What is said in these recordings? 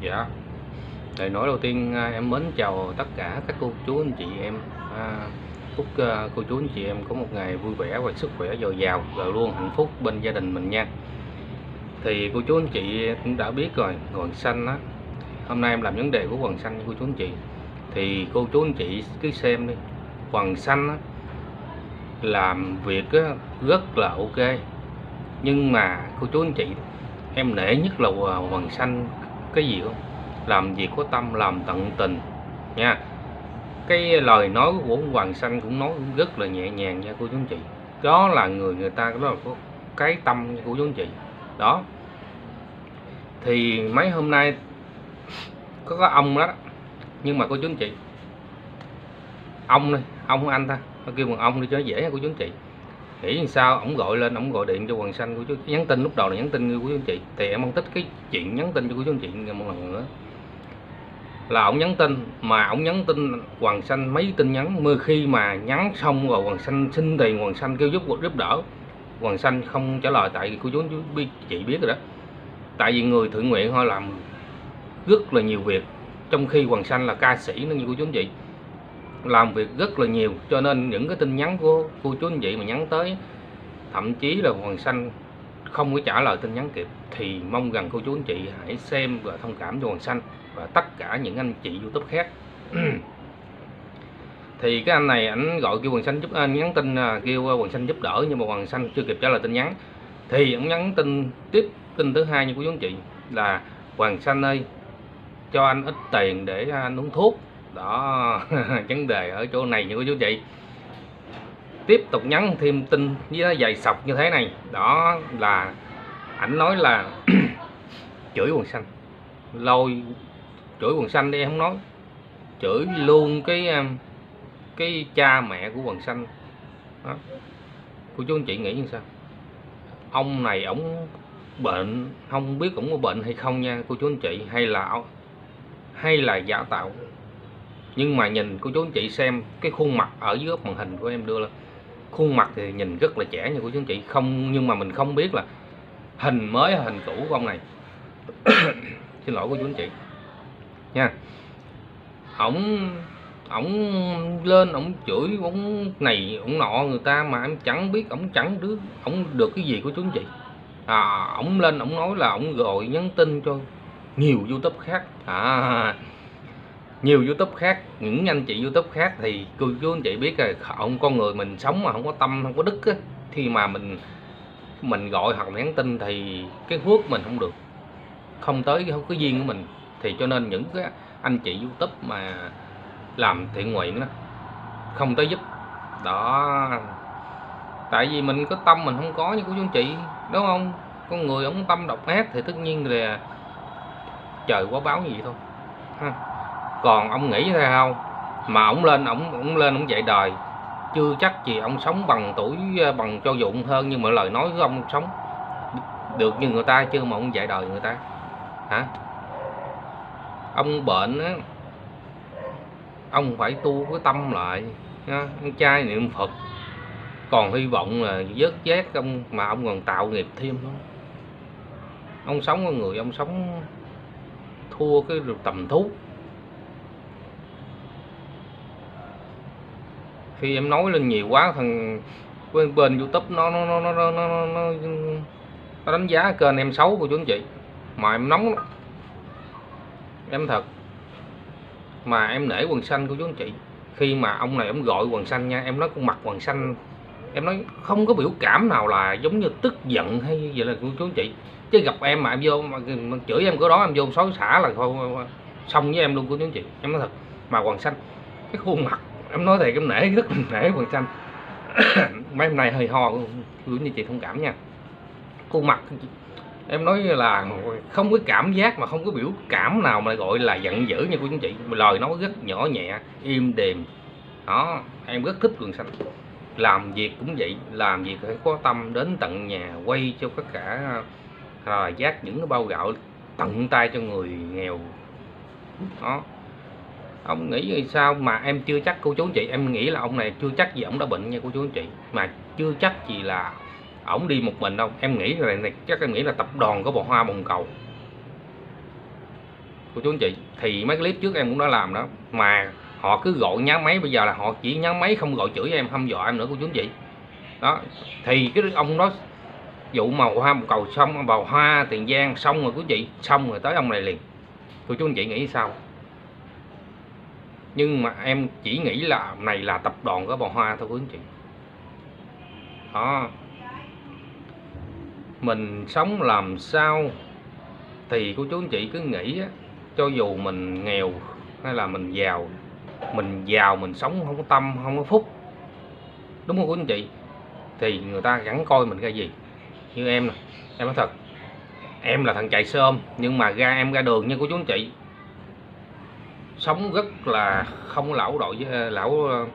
Dạ. Lời nói đầu tiên à, em mến chào tất cả các cô chú anh chị em. À, chúc uh, cô chú anh chị em có một ngày vui vẻ và sức khỏe dồi dào và luôn hạnh phúc bên gia đình mình nha. Thì cô chú anh chị cũng đã biết rồi, quần xanh á. Hôm nay em làm vấn đề của quần xanh cô chú anh chị. Thì cô chú anh chị cứ xem đi. Quần xanh á làm việc á, rất là ok. Nhưng mà cô chú anh chị em nể nhất là quần xanh cái gì không? làm việc có tâm, làm tận tình, nha. Cái lời nói của Hoàng Xanh cũng nói cũng rất là nhẹ nhàng nha cô chú anh chị. Đó là người người ta đó là có cái tâm của chú anh chị. Đó. Thì mấy hôm nay có cái ông đó, nhưng mà cô chú anh chị, ông này, ông anh ta, kêu bằng ông đi cho dễ cô chú anh chị nghĩ làm sao? Ổng gọi lên ổng gọi điện cho Hoàng Xanh của chú nhắn tin, lúc đầu là nhắn tin của chú anh chị. Thì em không thích cái chuyện nhắn tin cho của chú anh chị một lần nữa. Là ổng nhắn tin, mà ổng nhắn tin Hoàng Xanh mấy tin nhắn. Mưa khi mà nhắn xong rồi Hoàng Xanh xin tiền, Hoàng Xanh kêu giúp giúp đỡ. Hoàng Xanh không trả lời, tại vì cô chú chị biết rồi đó. Tại vì người thiện nguyện họ làm rất là nhiều việc. Trong khi Hoàng Xanh là ca sĩ nó như cô chú anh chị làm việc rất là nhiều. Cho nên những cái tin nhắn của cô chú anh chị mà nhắn tới, thậm chí là Hoàng Xanh không có trả lời tin nhắn kịp, thì mong rằng cô chú anh chị hãy xem và thông cảm cho Hoàng Xanh và tất cả những anh chị youtube khác. Thì cái anh này ảnh gọi kêu Hoàng Xanh giúp anh nhắn tin à, kêu à, Hoàng Xanh giúp đỡ nhưng mà Hoàng Xanh chưa kịp trả lời tin nhắn. Thì ông nhắn tin tiếp tin thứ hai như của chú anh chị là Hoàng Xanh ơi, cho anh ít tiền để anh uống thuốc đó, vấn đề ở chỗ này như của chú chị. Tiếp tục nhắn thêm tin với nó dày sọc như thế này. Đó là ảnh nói là chửi quần Xanh. Lôi chửi quần xanh đi, em không nói. Chửi luôn cái cái cha mẹ của quần xanh. Đó. cô chú anh chị nghĩ như sao? Ông này ổng bệnh, không biết ổng có bệnh hay không nha, cô chú anh chị, hay là hay là giả tạo nhưng mà nhìn cô chú anh chị xem, cái khuôn mặt ở dưới góc màn hình của em đưa lên, khuôn mặt thì nhìn rất là trẻ nha cô chú anh chị. Không, nhưng mà mình không biết là hình mới hay hình cũ của ông này. Xin lỗi cô chú anh chị. Nha. Ổng ổng lên, ổng chửi ổng này, ổng nọ người ta mà em chẳng biết, ổng chẳng đứa, ổng được cái gì của chú anh chị. À ổng lên, ổng nói là ổng gọi nhắn tin cho nhiều youtube khác. À nhiều youtube khác, những anh chị youtube khác thì cô chú anh chị biết rồi ông con người mình sống mà không có tâm, không có đức á khi mà mình mình gọi hoặc nhắn tin thì cái phước mình không được. Không tới không cái duyên của mình. Thì cho nên những cái anh chị youtube mà làm thiện nguyện đó, không tới giúp. Đó. Tại vì mình có tâm mình không có như của chú anh chị, đúng không? Con người ông tâm độc ác thì tất nhiên là trời quá báo gì vậy thôi. Ha còn ông nghĩ thế không? Mà ông lên, ông ông lên ông dạy đời. Chưa chắc gì ông sống bằng tuổi ờ, bằng cho dụng hơn nhưng mà lời nói của ông sống được như người ta chưa mà ông dạy đời người ta. Hả? Ông bệnh á, ông phải tu cái tâm lại nha ông trai niệm phật. Còn hy vọng là vớt giác ông mà ông còn tạo nghiệp thêm nữa ông sống con người, ông sống thua cái tầm thuốc khi em nói lên nhiều quá thằng bên bên youtube nó nó nó nó nó nó, nó, nó đánh giá kênh em xấu của chú anh chị. Mà em nóng lắm. Em thật. Mà em nể quần xanh của chú anh chị. Khi mà ông này ông gọi quần xanh nha em nói con mặt quần xanh em nói không có biểu cảm nào là giống như tức giận hay vậy là của chú anh chị. Chứ gặp em mà em vô mà, mà chửi em có đó em vô xối xả là thôi xong với em luôn của chú anh chị. Em nói thật. Mà quần xanh cái khuôn mặt em nói thiệt em nể rất nể phần trăm. Mấy hôm nay hơi ho của như chị thông cảm nha. Khuôn mặt em nói là không có cảm giác mà không có biểu cảm nào mà gọi là giận dữ như của chúng chị. Lời nói rất nhỏ nhẹ im đềm. Đó em rất thích quần xanh làm việc cũng vậy làm việc phải có tâm đến tận nhà quay cho tất cả à, giác những cái bao gạo tận tay cho người nghèo. Đó ông nghĩ vì sao mà em chưa chắc cô chú anh chị, em nghĩ là ông này chưa chắc gì ông đã bệnh nha cô chú anh chị. Mà chưa chắc gì là ổng đi một mình đâu. Em nghĩ là này chắc em nghĩ là tập đoàn có bò hoa bồng cầu. Cô chú anh chị, thì mấy clip trước em cũng đã làm đó. Mà họ cứ gọi nhá máy, bây giờ là họ chỉ nhá máy không gọi chửi em, hăm dọa em nữa cô chú anh chị. Đó, thì cái ông đó, vụ màu hoa một cầu xong vào hoa tiền giang xong rồi quý chị, xong rồi tới ông này liền. Cô chú anh chị nghĩ sao? Nhưng mà em chỉ nghĩ là này là tập đoàn của bò hoa thôi quý anh chị. Đó. Mình sống làm sao thì cô chú anh chị cứ nghĩ á, cho dù mình nghèo hay là mình giàu mình giàu mình sống không có tâm không có phúc. Đúng không quý anh chị? Thì người ta gắn coi mình ra gì? Như em này, em nói thật em là thằng chạy sơm nhưng mà ra em ra đường nha cô chú anh chị sống rất là không lão đội với ờ, lão ờ,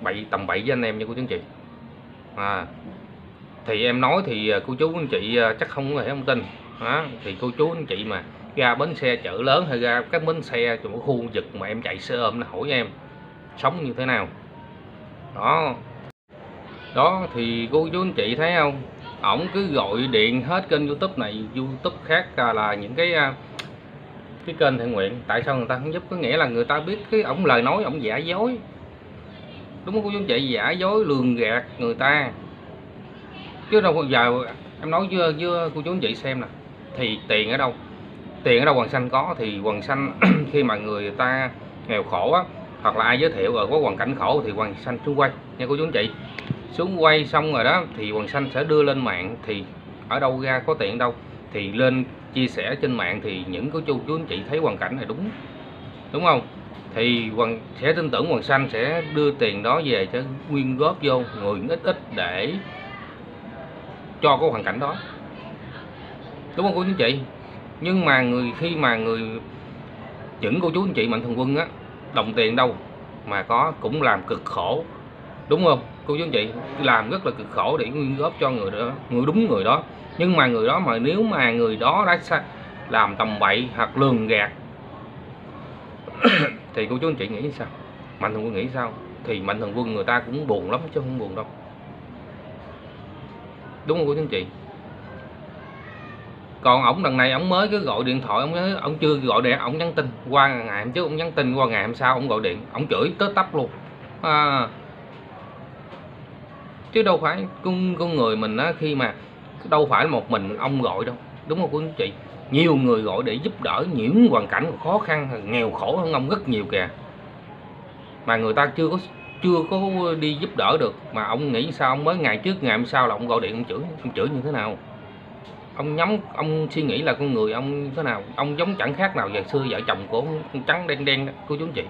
bậy tầm bậy với anh em nha cô chú anh chị. À, thì em nói thì ờ, cô chú anh chị chắc không có thể không tin. Đó, thì cô chú anh chị mà ra bến xe chợ lớn hay ra các bến xe chỗ khu vực mà em chạy xe ôm nó hỏi em sống như thế nào. Đó. Đó thì cô chú anh chị thấy không? Ổng cứ gọi điện hết kênh youtube này youtube khác à, là những cái à, cái kênh thiện nguyện. Tại sao người ta không giúp? Có nghĩa là người ta biết cái ổng lời nói, ổng giả dối. Đúng không? Cô chú anh chị giả dối, lường gạt người ta. Chứ đâu bao giờ em nói chưa chưa cô chú anh chị xem nè. Thì tiền ở đâu? Tiền ở đâu quần xanh có? Thì quần xanh khi mà người ta nghèo khổ á, hoặc là ai giới thiệu ở có hoàn cảnh khổ thì quần xanh xuống quay. Nha cô chú anh chị xuống quay xong rồi đó, thì quần xanh sẽ đưa lên mạng. Thì ở đâu ra có tiền đâu? Thì lên chia sẻ trên mạng thì những cô chú chú anh chị thấy hoàn cảnh này đúng đúng không? Thì hoàng, sẽ tin tưởng hoàng xanh sẽ đưa tiền đó về cho quyên góp vô, người ít ít để cho có hoàn cảnh đó. Đúng không, cô chú anh chị? Nhưng mà người, khi mà người những cô chú anh chị mạnh thường quân á, đồng tiền đâu mà có cũng làm cực khổ. Đúng không? Cô chú anh chị làm rất là cực khổ để quyên góp cho người đó người đúng người đó. Nhưng mà người đó mà nếu mà người đó đã làm tầm bậy hoặc lường gạt thì cô chú anh chị nghĩ sao? Mạnh thường quân nghĩ sao? Thì mạnh thường quân người ta cũng buồn lắm chứ không buồn đâu. Đúng không cô chú anh chị? Còn ổng đằng này ổng mới cứ gọi điện thoại ổng ổng chưa gọi điện ổng nhắn tin. Qua ngày hôm trước ổng nhắn tin qua ngày hôm sau ổng gọi điện ổng chửi tới tấp luôn. À, chứ đâu phải con con người mình á, khi mà đâu phải một mình ông gọi đâu. Đúng không quý anh chị? Nhiều người gọi để giúp đỡ những hoàn cảnh khó khăn, nghèo khổ hơn ông rất nhiều kìa. Mà người ta chưa có chưa có đi giúp đỡ được. Mà ông nghĩ sao? Ông mới ngày trước, ngày hôm sau là ông gọi điện ông chửi ông chửi như thế nào? Ông nhắm, ông suy nghĩ là con người ông thế nào? Ông giống chẳng khác nào về xưa vợ chồng của ông trắng đen đen của chú chị.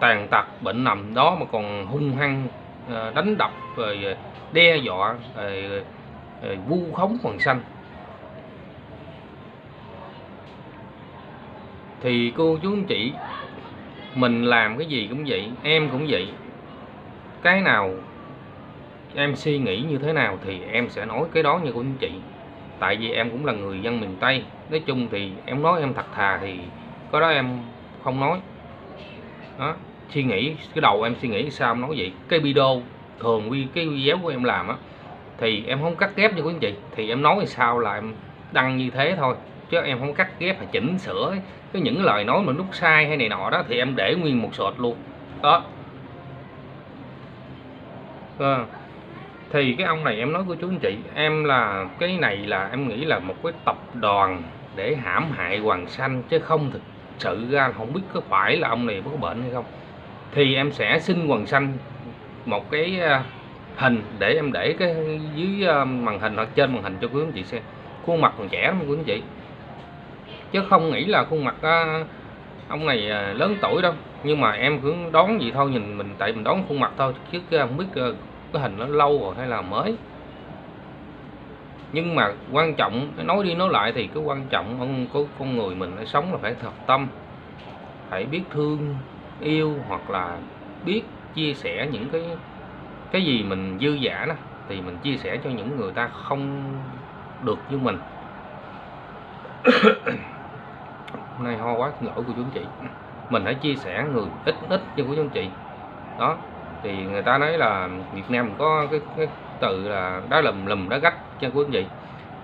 Tàn tật, bệnh nằm đó mà còn hung hăng Ờ, đánh đập rồi ờ, đe dọa rồi, rồi vu khống quần xanh thì cô chú anh chị mình làm cái gì cũng vậy em cũng vậy. Cái nào em suy nghĩ như thế nào thì em sẽ nói cái đó như của anh chị. Tại vì em cũng là người dân miền Tây nói chung thì em nói em thật thà thì có đó em không nói. Đó suy nghĩ, cái đầu em suy nghĩ sao em nói vậy? Cái video, thường quy, cái video của em làm á, thì em không cắt ghép như quý anh chị. Thì em nói sao là em đăng như thế thôi, chứ em không cắt ghép hay chỉnh sửa cái những lời nói mà lúc sai hay này nọ đó, thì em để nguyên một sọt luôn. Đó. À thì cái ông này em nói của chú anh chị, em là, cái này là em nghĩ là một cái tập đoàn để hãm hại hoàng xanh, chứ không thực sự ra không biết có phải là ông này có bệnh hay không thì em sẽ xin hoàng xanh một cái à, hình để em để cái dưới à, màn hình hoặc trên màn hình cho quý anh chị xem. Khuôn mặt còn trẻ lắm quý anh chị. Chứ không nghĩ là khuôn mặt à, ông này lớn tuổi đâu. Nhưng mà em cứ đón gì thôi, nhìn mình, tại mình đón khuôn mặt thôi, chứ không biết cái hình nó lâu rồi hay là mới. Nhưng mà quan trọng, nói đi nói lại thì cái quan trọng ông có con người mình phải sống là phải thật tâm, phải biết thương yêu hoặc là biết chia sẻ những cái cái gì mình dư giả đó thì mình chia sẻ cho những người ta không được như mình. Hôm nay ho quá lỗi của chú chị. Mình hãy chia sẻ người ít ít cho của chú chị. Đó thì người ta nói là Việt Nam có cái, cái từ là đá lùm lùm đá gách cho quý anh chị.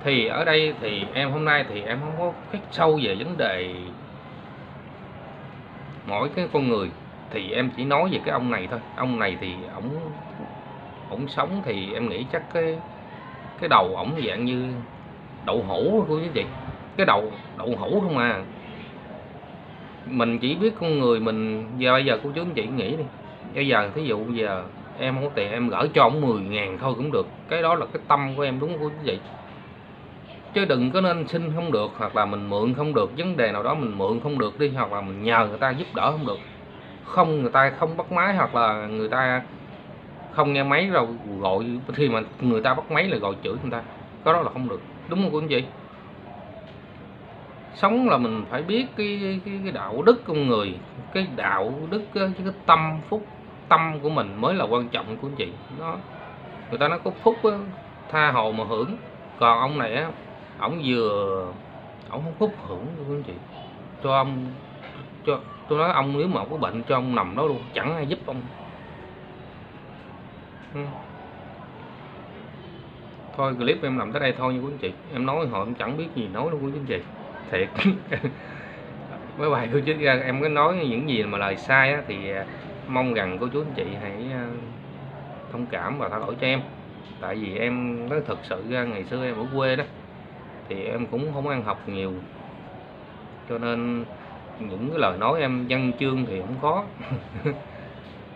Thì ở đây thì em hôm nay thì em không có cái sâu về vấn đề mỗi cái con người thì em chỉ nói về cái ông này thôi. Ông này thì ổng ổng sống thì em nghĩ chắc cái cái đầu ổng dạng như đậu hũ của quý vị cái đầu, đậu hũ không à. Mình chỉ biết con người mình, giờ bây giờ cô chú anh chị nghĩ đi. Bây giờ thí dụ giờ em không có tiền, em gửi cho ông 10 ngàn thôi cũng được. Cái đó là cái tâm của em, đúng không quý vị chứ đừng có nên xin không được hoặc là mình mượn không được vấn đề nào đó mình mượn không được đi hoặc là mình nhờ người ta giúp đỡ không được. Không người ta không bắt máy hoặc là người ta không nghe máy rồi gọi khi mà người ta bắt máy là gọi chửi người ta. Có đó là không được đúng không cô anh chị? Sống là mình phải biết cái cái, cái đạo đức con người cái đạo đức cái, cái tâm phúc tâm của mình mới là quan trọng của anh chị. Nó người ta nó có phúc á, tha hồ mà hưởng. Còn ông này á ổng vừa ổng không phúc hưởng luôn anh chị? Cho ông cho tôi nói ông nếu mà ông có bệnh cho ông nằm đó luôn chẳng ai giúp ông. Ừ. thôi clip em làm tới đây thôi nha quý anh chị. Em nói họ em chẳng biết gì nói luôn quý anh chị. Thiệt. Với bài cô chứ em có nói những gì mà lời sai á, thì à, mong rằng cô chú anh chị hãy à, thông cảm và tha lỗi cho em. Tại vì em nói thật sự ra ngày xưa em ở quê đó thì em cũng không ăn học nhiều. Cho nên những cái lời nói em văn chương thì không có.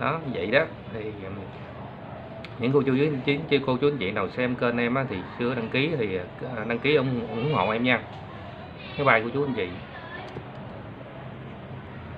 Đó vậy đó. Thì um, những cô chú chú chứ cô chú anh chị nào xem kênh em á, thì chưa đăng ký thì à, đăng ký ủng, ủng hộ em nha. Cái bài của chú anh chị.